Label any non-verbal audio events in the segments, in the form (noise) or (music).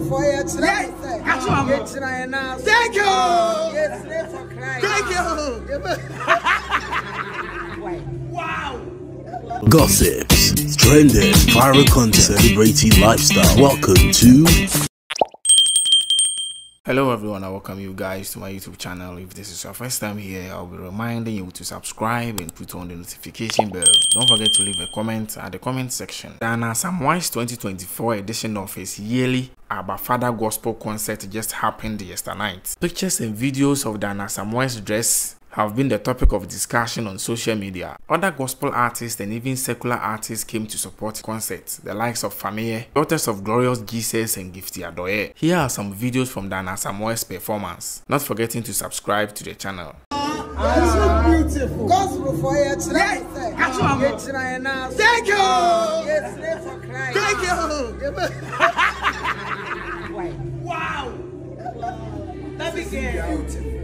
Gospelfoɔ yɛkyerɛ Yeah, mo sɛ catch one more. yɛgyina yɛn nan. Thank you. Yɛsrɛ for Christ. Thank you. Why? (laughs) Wow. Gossips, trending, viral content, celebrity lifestyle. Welcome to Hello everyone, I welcome you guys to my YouTube channel. If this is your first time here, I'll be reminding you to subscribe and put on the notification bell. Don't forget to leave a comment at the comment section. Diana Asamoah's 2024 edition of his yearly Abba Father Gospel concert just happened yesterday night. Pictures and videos of Diana Asamoah's dress have been the topic of discussion on social media. Other gospel artists and even secular artists came to support concerts, the likes of Fameye, Daughters of Glorious Jesus and Gifty Adorye. Here are some videos from Diana Asamoah's performance. Not forgetting to subscribe to the channel. It's so beautiful. Gospelfoɔ yɛkyerɛ Yeah, mo sɛ catch one more. yɛgyina yɛn nan so. Thank you. Yɛsrɛ for Christ. Thank you. Why? Wow. That is beautiful.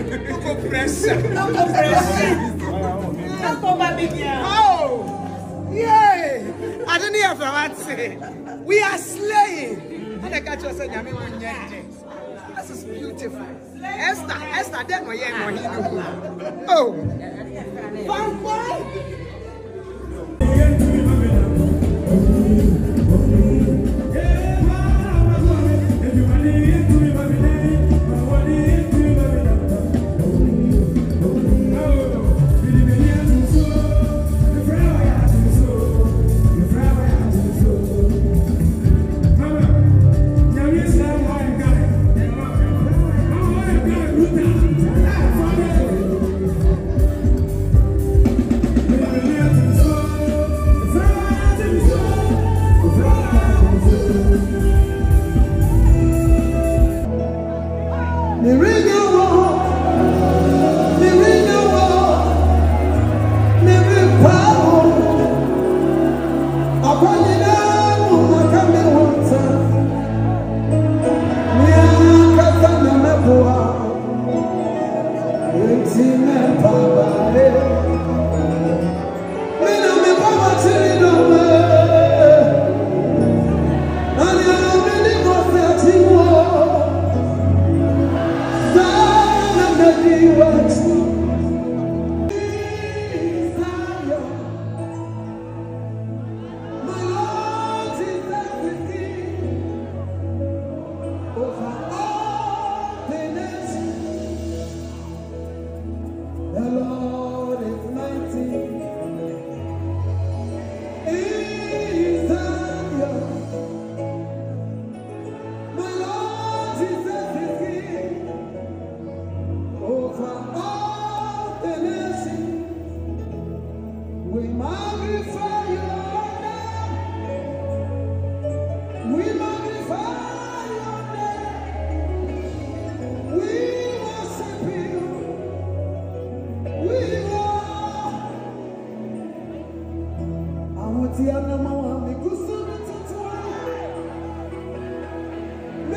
Pressure. No pressure. No baby girl. Oh. Yay. I don't hear from what say. We are slaying. And I catch you saying, Yami, one. This is beautiful. Esther, Esther, then we are Oh. Fun boy.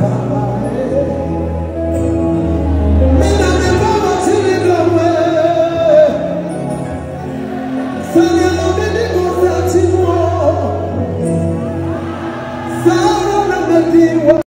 Papa.